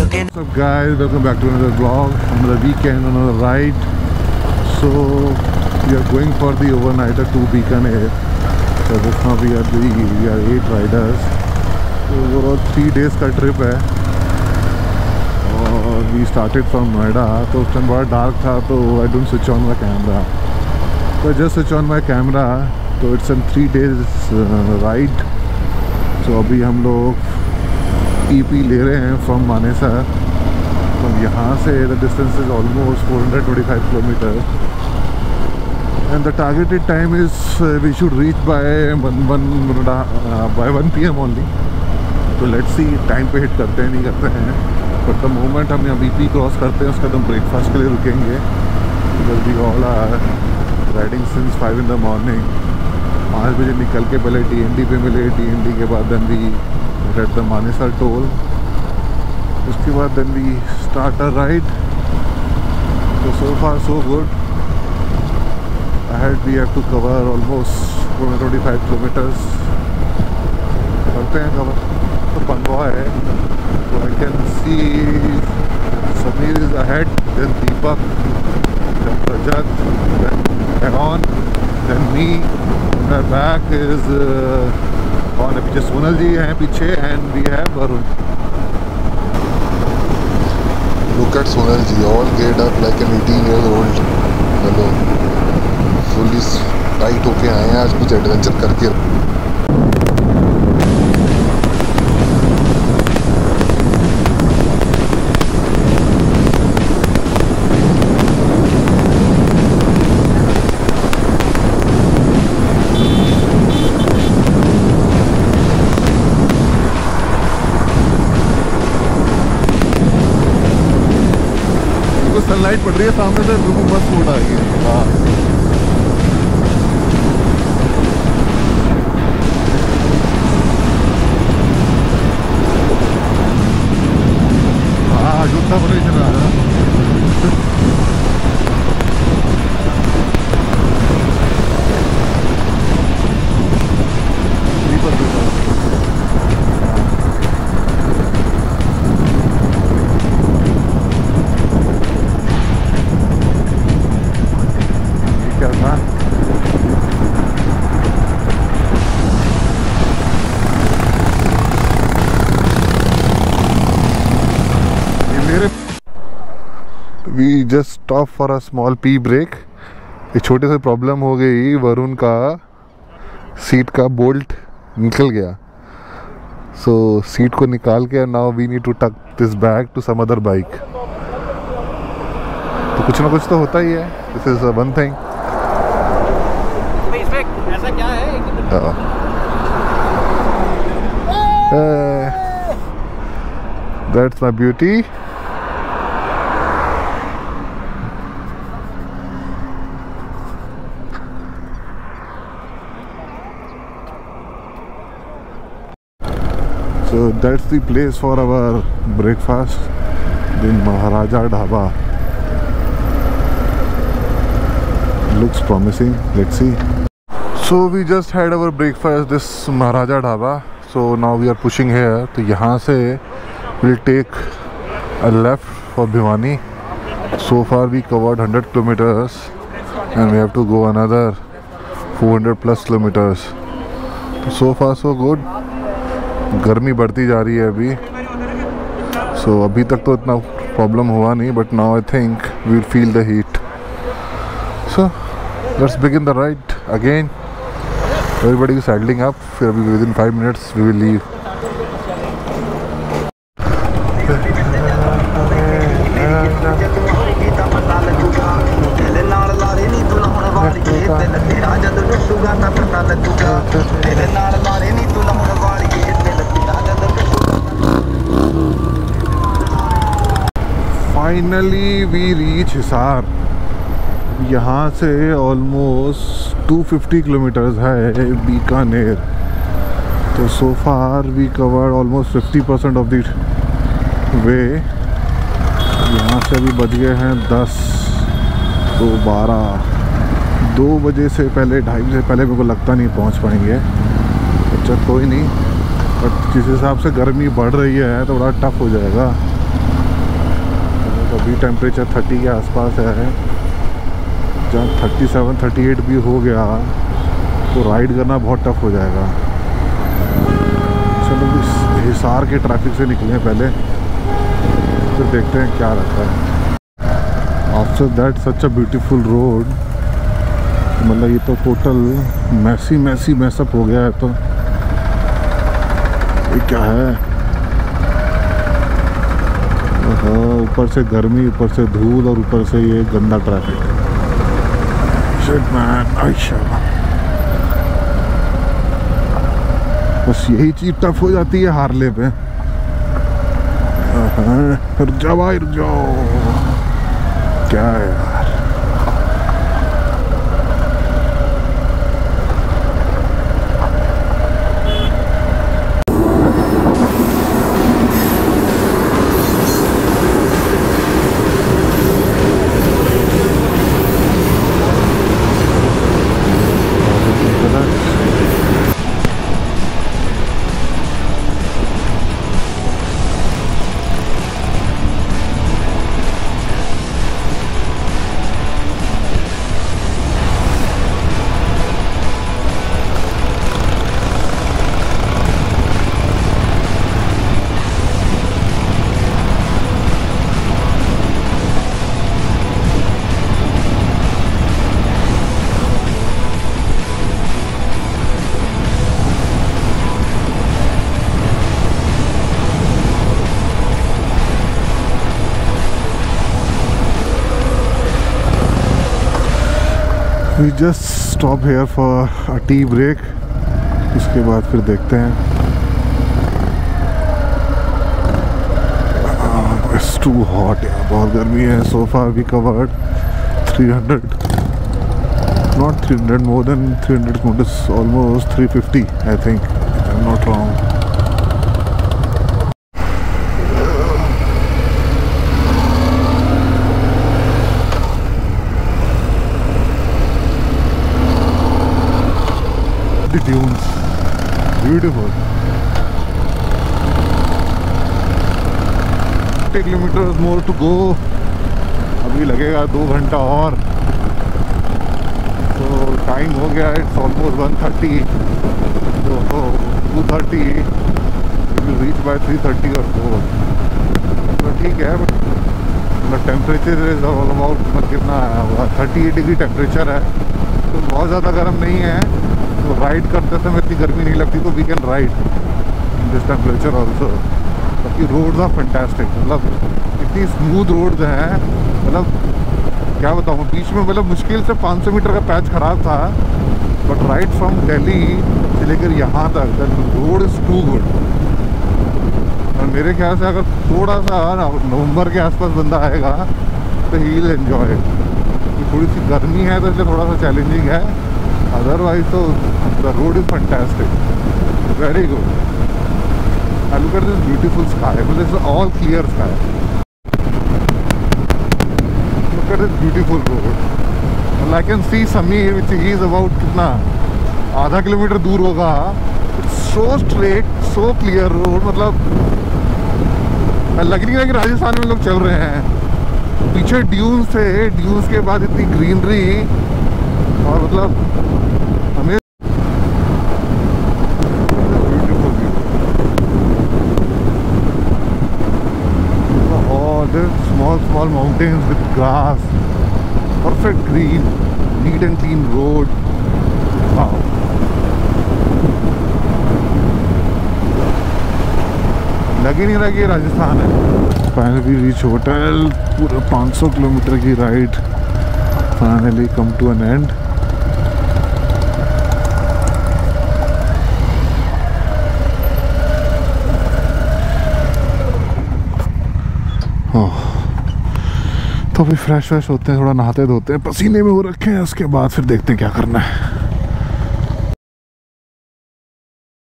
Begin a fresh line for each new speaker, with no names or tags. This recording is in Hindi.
Looking
What's up guys, welcome back to another vlog, another weekend, another ride. So we are going for the overnighter to Bikaner. So just now we are the we are eight riders. So overall three days का trip है. और we started from Noida. तो उस टाइम बड़ा डार्क था तो I don't switch on my camera. So I just switch on my camera. तो it's a three days uh, ride. So अभी हम लोग ईपी ले रहे हैं फ्रॉम मानेसर तो यहाँ से the distance is almost 425 kilometer and the targeted time is we should reach by one one by one P M only तो लेट्स सी टाइम पे हिट करते हैं, नहीं करते हैं. बट द मोमेंट हम यहाँ बी क्रॉस करते हैं, उसका हम ब्रेकफास्ट के लिए रुकेंगे. Because we all are riding since five in the morning पाँच बजे निकल के पहले टी एन डी पे मिले टी एन डी के बाद then we ate the Manesar toll. उसके बाद then we start a ride तो so far so good I had we have to cover almost twenty five kilometers करते हैं कवर तो पनवा है. तो I can see Sameer is ahead then Deepak then Prajat then N then me back is और पीछे सोनल जी हैं पीछे and we have Varun
Look at Sonal ji, all geared up like an 18 years old. चलो फुली टाइट होके आए हैं आज कुछ एडवेंचर करके
पड़ रही है सामने से बिल्कुल मस्त मूड आ गई we just stop for a small pee break एक छोटे से प्रॉब्लम हो गई वरुण का सीट का बोल्ट निकल गया। सो so, सीट को निकाल के now we need to tuck this bag to some other bike तो कुछ ना कुछ तो होता ही है। दिस इज़ वन थिंग
ऐसा क्या है? एक
that's my so that's the place for our breakfast the maharaja dhaba looks promising let's see so we just had our breakfast this maharaja dhaba so now we are pushing here तो यहाँ से we'll take a left for Bhiwani so far we covered 100 kilometers and we have to go another 400 plus kilometers so far so good गर्मी बढ़ती जा रही है अभी सो so, अभी तक तो इतना प्रॉब्लम हुआ नहीं but now I think we feel the heat so let's begin the ride again everybody is saddling up फिर अभी within 5 minutes we will leave
ਤੇਰੇ ਨਾਲ ਲਾਰੇ ਨਹੀਂ ਤੂੰ ਲਾਉਣ ਵਾਲੀਏ ਦਿਲ ਤੇਰਾ ਜਦ ਟੁੱਟੂਗਾ ਤਾਂ ਪਤਾ ਲੱਗੂਗਾ ਤੇਰੇ ਨਾਲ ਲਾਰੇ ਨਹੀਂ ਤੂੰ ਲਾਉਣ ਵਾਲੀਏ
फाइनली वी रीच हिसार यहाँ से ऑलमोस्ट 250 किलोमीटर्स है बीकानेर. तो so far we covered almost 50 percent of the way यहाँ से अभी बज गए हैं 10 तो 12 दो बजे से पहले, ढाई बजे पहले मेरे को लगता नहीं पहुँच पाएँगे. अच्छा कोई नहीं बट जिस हिसाब से गर्मी बढ़ रही है तो बड़ा टफ हो जाएगा. अभी टेम्परेचर थर्टी के आसपास है। जहाँ थर्टी सेवन थर्टी एट भी हो गया तो राइड करना बहुत टफ हो जाएगा। चलो, इस हिसार के ट्रैफ़िक से निकले पहले। फिर तो देखते हैं क्या रहता है। After that such a beautiful road मतलब ये तो टोटल मैसी मैसी मैसअप हो गया है तो ये क्या है? ऊपर से गर्मी ऊपर से धूल और ऊपर से ये गंदा ट्रैफ़िक बस यही चीज़ टफ हो जाती है हारले पे। हाँ, रुक जाओ भाई रुक जाओ। क्या है we just stop here for a tea break उसके बाद फिर देखते हैं। इट्स टू हॉट बहुत गर्मी है। सोफा भी covered 300 not 300 more than 300 kilometers, almost 350 I think I am not wrong. The dunes. Beautiful. 50 kilometers more to go. अभी लगेगा दो घंटा और। तो टाइम हो गया इट्स ऑलमोस्ट वन थर्टी तो two thirty reach by three thirty और फोर तो ठीक है बट मतलब टेम्परेचर इज़ ऑल अबाउट मतलब कितना थर्टी एट डिग्री टेम्परेचर है। तो बहुत ज़्यादा गर्म नहीं है। तो राइड करते समय इतनी गर्मी नहीं लगती तो we can ride in this temperature also बाकी रोड्स आर फैंटास्टिक मतलब इतनी स्मूथ रोड्स हैं मतलब क्या बताऊँ, बीच में मतलब मुश्किल से 500 मीटर का पैच खराब था बट राइट फ्रॉम दिल्ली से लेकर यहाँ तक the road is too good और मेरे ख्याल से अगर थोड़ा सा नवंबर के आसपास बंदा आएगा तो ही विल एन्जॉय थोड़ी सी गर्मी है तो इसलिए थोड़ा सा चैलेंजिंग है अदरवाइज़ तो the road is fantastic very good I look at this beautiful sky मतलब it's all clear sky look at this beautiful road. Well, I can see Samir which is about कितना आधा किलोमीटर दूर होगा। So straight so clear road मतलब लग नहीं रहा कि राजस्थान में लोग चल रहे हैं। पीछे ड्यून्स थे। ड्यून्स के बाद इतनी ग्रीनरी और मतलब हमें. Oh, small, small mountains with grass, perfect green, neat and clean road. Wow. लग ही नहीं रहा कि राजस्थान है फाइनली रीच होटल पूरा 500 किलोमीटर की ride finally come to an end तो अभी फ्रेश व्रेश होते हैं, थोड़ा नहाते धोते हैं, पसीने में हो रखे हैं, उसके बाद फिर देखते हैं क्या करना है।